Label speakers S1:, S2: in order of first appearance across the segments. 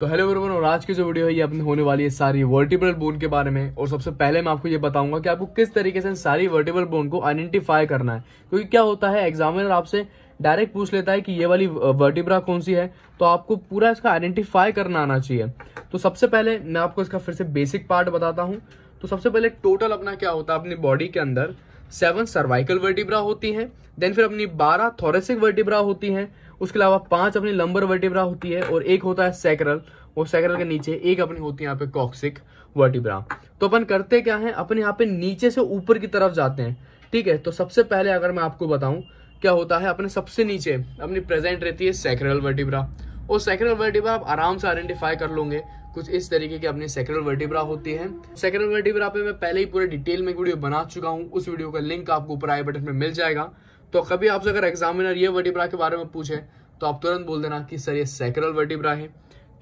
S1: तो hello everyone और आज की जो वीडियो है, ये अपनी होने वाली है सारी वर्टिबल बोन के बारे में। और सबसे पहले मैं आपको ये बताऊँगा कि आपको किस तरीके से सारी वर्टिबल बोन को आइडेंटिफाई करना है। क्योंकि क्या होता है एग्जामिनर आपसे डायरेक्ट पूछ लेता है कि ये वाली वर्टिब्रा कौन सी है तो आपको पूरा इसका आइडेंटिफाई करना आना चाहिए। तो सबसे पहले मैं आपको इसका फिर से बेसिक पार्ट बताता हूँ। तो सबसे पहले टोटल अपना क्या होता है, अपनी बॉडी के अंदर सेवन सर्वाइकल वर्टिब्रा होती है देन फिर अपनी बारह थोरेसिक वर्टिब्रा होती है उसके अलावा पाँच अपनी लंबर वर्टिब्रा होती है और एक होता है सैक्रल और सैक्रल के नीचे, एक अपनी होती है यहाँ पे कॉक्सिक वर्टिब्रा तो अपन करते क्या है, अपन यहाँ पे नीचे से ऊपर की तरफ़ जाते हैं, ठीक है? तो सबसे पहले अगर मैं आपको बताऊँ, क्या होता है, अपने सबसे नीचे, अपनी प्रेजेंट रहती है सैक्रल वर्टिब्रा और सैक्रल वर्टिब्रा आप आराम से आइडेंटिफाई कर लोगे, कुछ इस तरीके की अपनी सेक्रल वर्टिब्रा होती है। सेक्रल वर्टिब्रा पे मैं पहले ही पूरे डिटेल में वीडियो बना चुका हूँ, उस वीडियो का लिंक आपको ऊपर आई बटन में मिल जाएगा। तो कभी आपसे अगर एग्जामिनर ये वर्टिब्रा के बारे में पूछे तो आप तुरंत बोल देना कि सर, ये सेक्रल वर्टिब्रा है।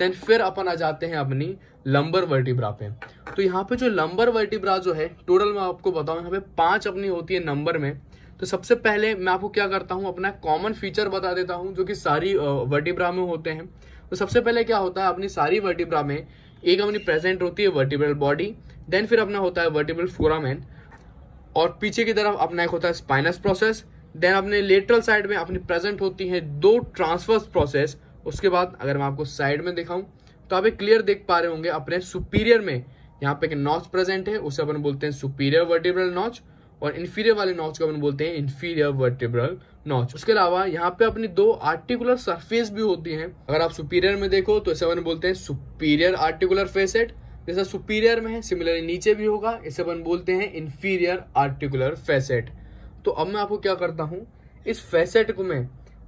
S1: देन फिर अपन आ जाते हैं अपनी लंबर वर्टिब्रा पे। तो यहाँ पे जो लंबर वर्टिब्रा जो है टोटल मैं आपको बताऊँ, यहाँ पे पाँच अपनी होती है नंबर में। तो सबसे पहले मैं आपको क्या करता हूँ, अपना कॉमन फीचर बता देता हूँ, जो कि सारी वर्टिब्रा में होते हैं। तो सबसे पहले क्या होता है, अपनी सारी वर्टिब्रा में एक अपनी प्रेजेंट होती है वर्टिब्रल बॉडी देन फिर अपना होता है वर्टिब्रल फोरामैन और पीछे की तरफ़ अपना एक होता है स्पाइनस प्रोसेस देन अपने लेटरल साइड में अपनी प्रेजेंट होती है दो ट्रांसफर्स प्रोसेस उसके बाद अगर मैं आपको साइड में दिखाऊँ तो आप एक क्लियर देख पा रहे होंगे अपने सुपीरियर में। यहाँ पे एक नॉच प्रेजेंट है, उसे अपन बोलते हैं सुपीरियर वर्टिब्रल नॉच और इन्फीरियर वाले नॉच को अपन बोलते हैं इन्फीरियर वर्टिब्रल नॉच उसके अलावा यहाँ पे अपनी दो आर्टिकुलर सरफेस भी होती हैं। अगर आप सुपीरियर में देखो तो इसे अपन बोलते हैं सुपीरियर आर्टिकुलर फेसेट जैसा सुपीरियर में है सिमिलरली नीचे भी होगा, इसे अपन बोलते हैं इन्फीरियर आर्टिकुलर फेसेट तो अब मैं आपको क्या करता हूँ इस फेसेट को मैं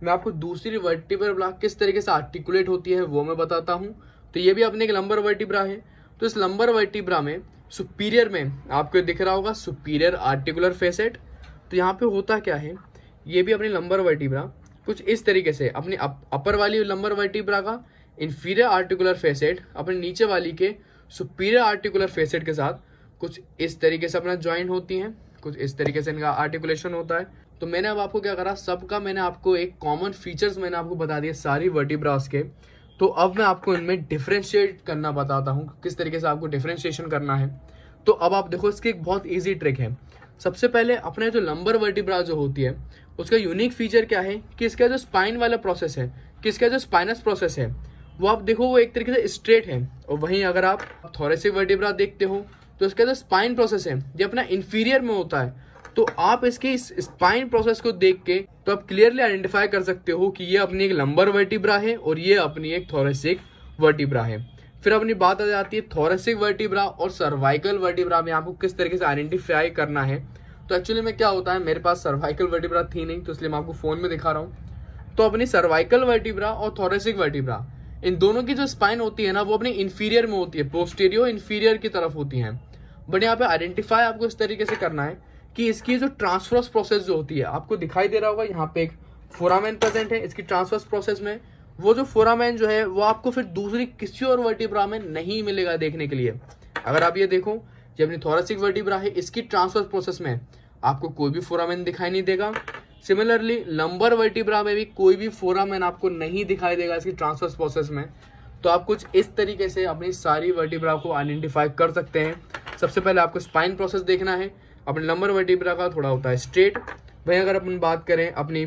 S1: मैं आपको दूसरी वर्टिब्रल ब्लॉक किस तरीके से आर्टिकुलेट होती है वो मैं बताता हूँ। तो ये भी अपने एक लंबर वर्टिब्रा है। तो इस लंबर वर्टिब्रा में सुपीरियर में आपको दिख रहा होगा सुपीरियर आर्टिकुलर फेसेट तो यहाँ पे होता क्या है ये भी अपनी लंबर वर्टिब्रा कुछ इस तरीके से अपनी अप, अपर वाली लंबर वर्टिब्रा का इन्फीरियर आर्टिकुलर फेसेट अपने नीचे वाली के सुपीरियर आर्टिकुलर फेसेट के साथ कुछ इस तरीके से अपना ज्वाइन होती हैं। कुछ इस तरीके से इनका आर्टिकुलेशन होता है। तो मैंने अब आपको क्या करा, सबका मैंने आपको एक कॉमन फीचर्स मैंने आपको बता दिया सारी वर्टिब्रास के। तो अब मैं आपको इनमें डिफ्रेंशिएट करना बताता हूँ, किस तरीके से आपको डिफ्रेंशिएशन करना है। तो अब आप देखो, इसकी एक बहुत ईजी ट्रिक है। सबसे पहले अपने जो लंबर वर्टिब्रा जो होती है, उसका यूनिक फीचर क्या है कि इसका जो स्पाइन वाला प्रोसेस है, कि इसका जो स्पाइनस प्रोसेस है, वो आप देखो, वो एक तरीके से स्ट्रेट है। और वहीं अगर आप थोरेसिक वर्टिब्रा देखते हो तो इसका जो स्पाइन प्रोसेस है। ये अपना इंफीरियर में होता है। तो आप इसके इस स्पाइन प्रोसेस को देख के तो आप क्लियरली आइडेंटिफाई कर सकते हो कि ये अपनी एक लंबर वर्टिब्रा है और ये अपनी एक थोरेसिक वर्टिब्रा है। फिर अपनी बात आ जाती है थोरेसिक वर्टिब्रा और सर्वाइकल वर्टिब्रा में आपको किस तरीके से आइडेंटिफाई करना है। तो एक्चुअली में क्या होता है, मेरे पास सर्वाइकल वर्टिब्रा थी नहीं तो इसलिए मैं आपको फ़ोन में दिखा रहा हूँ। तो अपनी सर्वाइकल वर्टिब्रा और थोरेसिक वर्टिब्रा इन दोनों की जो स्पाइन होती है ना, वो अपनी इन्फीरियर में होती है पोस्टेरियो इन्फीरियर की तरफ़ होती है। बट यहाँ पे आइडेंटिफाई आपको इस तरीके से करना है कि इसकी जो ट्रांसफर्स प्रोसेस जो होती है, आपको दिखाई दे रहा होगा, यहाँ पे एक फोरामैन प्रेजेंट है, इसकी ट्रांसफर्स प्रोसेस में वो जो फोरामैन जो है, वो आपको फिर दूसरी किसी और वर्टिब्रा में नहीं मिलेगा देखने के लिए। अगर आप ये देखो, ये अपनी थोरासिक वर्टिब्रा है, इसकी ट्रांसफ़र प्रोसेस में आपको कोई भी फोरामैन दिखाई नहीं देगा। सिमिलरली लंबर वर्टिब्रा में भी कोई भी फोरामैन आपको नहीं दिखाई देगा इसकी ट्रांसफ़र प्रोसेस में। तो आप कुछ इस तरीके से अपनी सारी वर्टिब्रा को आइडेंटिफाई कर सकते हैं। सबसे पहले आपको स्पाइन प्रोसेस देखना है, अपने लंबर वर्टिब्रा का थोड़ा होता है स्ट्रेट वहीं अगर अपन बात करें अपनी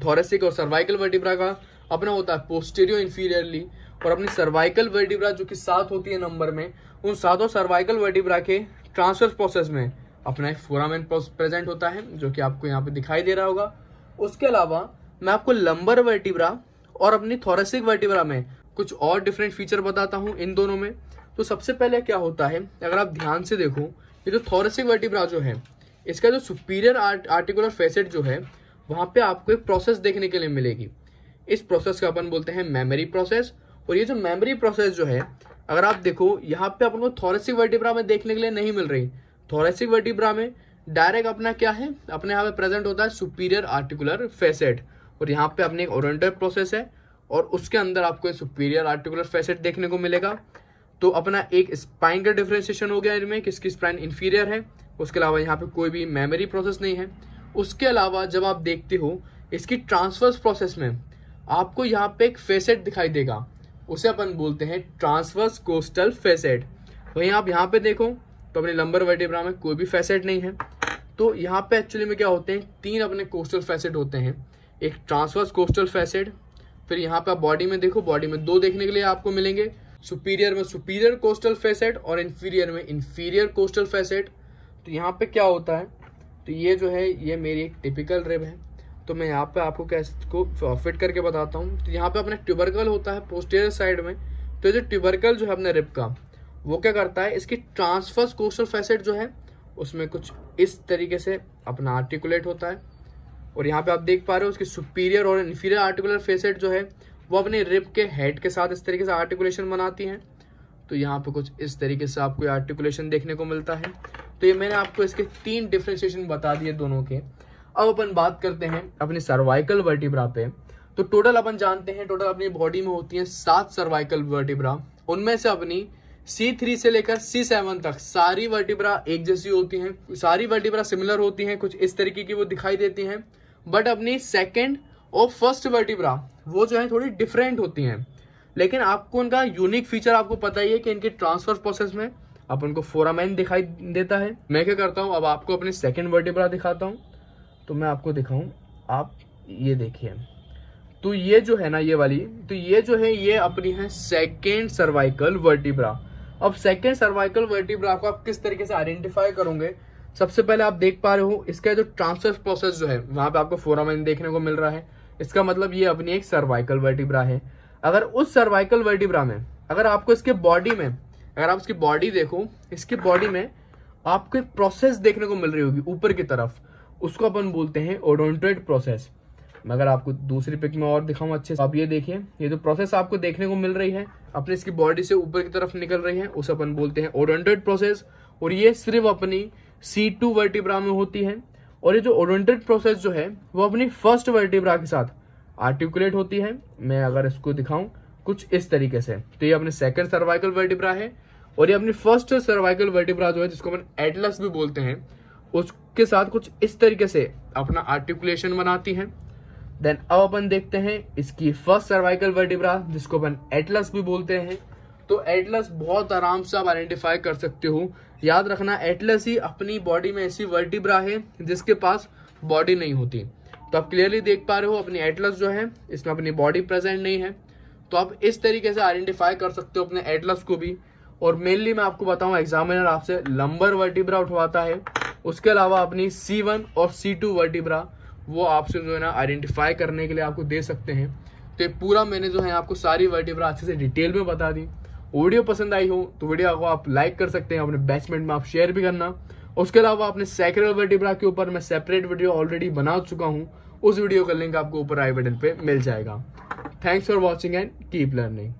S1: थोरेसिक और सर्वाइकल वर्टिब्रा का, अपना होता है पोस्टेरियो इन्फीरियरली और अपनी सर्वाइकल वर्टिब्रा जो कि सात होती है नंबर में, उन सातों सर्वाइकल वर्टिब्रा के ट्रांसफ़र प्रोसेस में अपना एक फोरामेन प्रेजेंट होता है, जो कि आपको यहाँ पे दिखाई दे रहा होगा। उसके अलावा मैं आपको लंबर वर्टिब्रा और अपनी थोरेसिक वर्टिब्रा में कुछ और डिफरेंट फीचर बताता हूँ इन दोनों में। तो सबसे पहले क्या होता है, अगर आप ध्यान से देखो, ये जो थोरेसिक वर्टिब्रा जो है, इसका जो सुपीरियर आर्टिकुलर फेसेट जो है, वहाँ पे आपको एक प्रोसेस देखने के लिए मिलेगी। इस प्रोसेस का अपन बोलते हैं मेमोरी प्रोसेस और ये जो मेमोरी प्रोसेस जो है, अगर आप देखो, यहाँ पे अपन को थोरेसिक वर्टिब्रा में देखने के लिए नहीं मिल रही। थोरेसिक वर्टिब्रा में डायरेक्ट अपना क्या है, अपने यहाँ पे प्रेजेंट होता है सुपीरियर आर्टिकुलर फेसेट और यहाँ पे अपने एक ओरेंटर प्रोसेस है, और उसके अंदर आपको सुपीरियर आर्टिकुलर फेसेट देखने को मिलेगा। तो अपना एक स्पाइन का डिफ्रेंसिएशन हो गया इनमें किसकी स्पाइन इन्फीरियर है, उसके अलावा यहाँ पे कोई भी मेमोरी प्रोसेस नहीं है। उसके अलावा जब आप देखते हो, इसकी ट्रांसफर्स प्रोसेस में आपको यहाँ पे एक फेसेट दिखाई देगा। उसे अपन बोलते हैं ट्रांसवर्स कोस्टल फेसेट वहीं आप यहाँ पे देखो तो अपने लंबर वर्टिब्रा में कोई भी फैसेट नहीं है। तो यहाँ पे एक्चुअली में क्या होते हैं, तीन अपने कोस्टल फैसेट होते हैं। एक ट्रांसवर्स कोस्टल फैसेट फिर यहाँ पे आप बॉडी में देखो बॉडी में दो देखने के लिए आपको मिलेंगे। सुपीरियर में सुपीरियर कोस्टल फेसेट और इन्फीरियर में इंफीरियर कोस्टल फैसेट तो यहाँ पे क्या होता है? तो ये जो है, ये मेरी एक टिपिकल रिब है। तो मैं यहाँ पे आपको कैसे को फिट करके बताता हूँ। तो यहाँ पे अपना ट्यूबरकल होता है पोस्टेरियर साइड में। तो जो ट्यूबरकल जो है अपने रिब का, वो क्या करता है? इसकी ट्रांसफर्स कोस्टल फैसेट जो है, उसमें कुछ इस तरीके से अपना आर्टिकुलेट होता है। और यहाँ पे आप देख पा रहे हो, उसकी सुपीरियर और इन्फीरियर आर्टिकुलर फेसेट जो है वो अपने रिब के हेड के साथ इस तरीके से आर्टिकुलेशन बनाती हैं। तो यहाँ पे कुछ इस तरीके से आपको आर्टिकुलेशन देखने को मिलता है। तो ये मैंने आपको इसके तीन डिफ्रेंशिएशन बता दिए दोनों के। अब अपन बात करते हैं अपनी सर्वाइकल वर्टिब्रा पे। तो टोटल अपन जानते हैं टोटल अपनी बॉडी में होती है सात सर्वाइकल वर्टिब्रा उनमें से अपनी सी थ्री से लेकर सी सेवन तक सारी वर्टिब्रा एक जैसी होती हैं। सारी वर्टिब्रा सिमिलर होती हैं, कुछ इस तरीके की वो दिखाई देती हैं। बट अपनी सेकेंड और फ़र्स्ट वर्टिब्रा, वो जो है थोड़ी डिफरेंट होती हैं। लेकिन आपको उनका यूनिक फीचर आपको पता ही है कि इनके ट्रांसफ़र प्रोसेस में अपन को फोरामैन दिखाई देता है। मैं क्या करता हूँ, अब आपको अपनी सेकेंड वर्टिब्रा दिखाता हूँ। तो मैं आपको दिखाऊँ, आप ये देखिए। तो ये जो है ना, ये वाली तो ये जो है, ये अपनी है सेकेंड सर्वाइकल वर्टिब्रा अब सेकेंड सर्वाइकल वर्टिब्रा को आप किस तरीके से आइडेंटिफाई करोगे? सबसे पहले आप देख पा रहे हो, इसका जो ट्रांसफ़र प्रोसेस जो है, वहाँ पे आपको फोरामेन देखने को मिल रहा है। इसका मतलब ये अपनी एक सर्वाइकल वर्टिब्रा है। अगर उस सर्वाइकल वर्टिब्रा में, अगर आपको इसके बॉडी में, अगर आप इसकी बॉडी देखो, इसके बॉडी में आपको एक प्रोसेस देखने को मिल रही होगी ऊपर की तरफ़। उसको अपन बोलते हैं ओडोंट्रेट प्रोसेस मैं अगर आपको दूसरी पिक में और दिखाऊँ अच्छे से, आप ये देखिए, ये जो प्रोसेस आपको देखने को मिल रही है, अपने इसकी बॉडी से ऊपर की तरफ़ निकल रही है, उसे अपन बोलते हैं ओडोंट्रेट प्रोसेस और ये सिर्फ़ अपनी सी टू वर्टिब्रा में होती है। और ये जो ओडोंट्रेट प्रोसेस जो है, वो अपनी फ़र्स्ट वर्टिब्रा के साथ आर्टिकुलेट होती है। मैं अगर इसको दिखाऊँ कुछ इस तरीके से। तो ये अपने सेकंड सर्वाइकल वर्टिब्रा है और ये अपनी फ़र्स्ट सर्वाइकल वर्टिब्रा जो है, जिसको अपन एटलस भी बोलते हैं, उसके साथ कुछ इस तरीके से अपना आर्टिकुलेशन बनाती है। देन अब अपन देखते हैं इसकी फ़र्स्ट सर्वाइकल वर्टिब्रा जिसको अपन एटलस भी बोलते हैं। तो एटलस बहुत आराम से आप आइडेंटिफाई कर सकते हो। याद रखना एटलस ही अपनी बॉडी में ऐसी वर्टिब्रा है, जिसके पास बॉडी नहीं होती। तो आप क्लियरली देख पा रहे हो, अपनी एटलस जो है, इसमें अपनी बॉडी प्रेजेंट नहीं है। तो आप इस तरीके से आइडेंटिफाई कर सकते हो अपने एटलस को भी। और मेनली मैं आपको बताऊँ एग्जामिनर आपसे लंबर वर्टिब्रा उठवाता है। उसके अलावा अपनी सी वन और सी टू वर्टिब्रा वो आपसे जो है ना आइडेंटिफाई करने के लिए आपको दे सकते हैं। तो ये पूरा मैंने जो है आपको सारी वर्टिब्रा अच्छे से डिटेल में बता दी। वीडियो पसंद आई हो तो वीडियो को आप लाइक कर सकते हैं, अपने बैचमेंट में आप शेयर भी करना। उसके अलावा अपने सैक्रल वर्टिब्रा के ऊपर मैं सेपरेट वीडियो ऑलरेडी बना चुका हूँ। उस वीडियो का लिंक आपको ऊपर आई बटन पे मिल जाएगा। Thanks for watching and keep learning